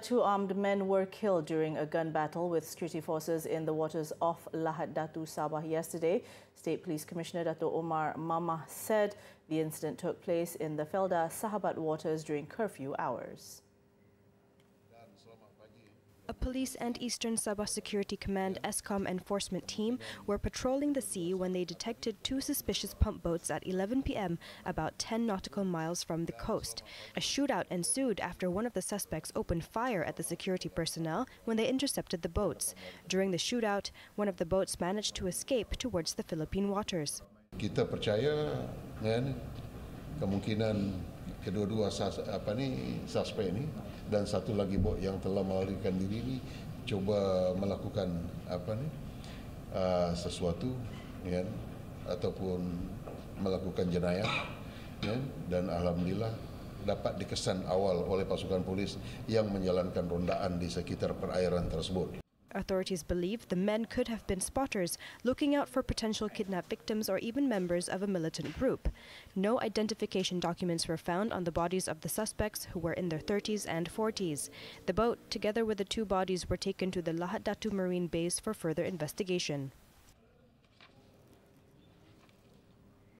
Two armed men were killed during a gun battle with security forces in the waters off Lahad Datu, Sabah yesterday. State Police Commissioner Dato Omar Mammah said the incident took place in the Felda Sahabat waters during curfew hours. A police and Eastern Sabah Security Command ESSCOM enforcement team were patrolling the sea when they detected two suspicious pump boats at 11 p.m. about 10 nautical miles from the coast. A shootout ensued after one of the suspects opened fire at the security personnel when they intercepted the boats. During the shootout, one of the boats managed to escape towards the Philippine waters. Kita percaya kan kemungkinan kedua-dua sus, apa ni suspek ni dan satu lagi bot yang telah melarikan diri ni cuba melakukan apa ni uh, sesuatu kan ataupun melakukan jenayah kan dan alhamdulillah dapat dikesan awal oleh pasukan polis yang menjalankan rondaan di sekitar perairan tersebut. Authorities believe the men could have been spotters looking out for potential kidnap victims or even members of a militant group. No identification documents were found on the bodies of the suspects who were in their 30s and 40s. The boat, together with the two bodies, were taken to the Lahad Datu Marine Base for further investigation.